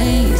place